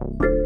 you